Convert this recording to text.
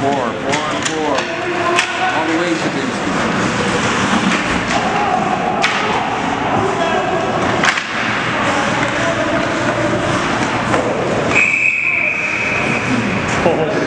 four, four and four, all the way to Dinsky. Oh,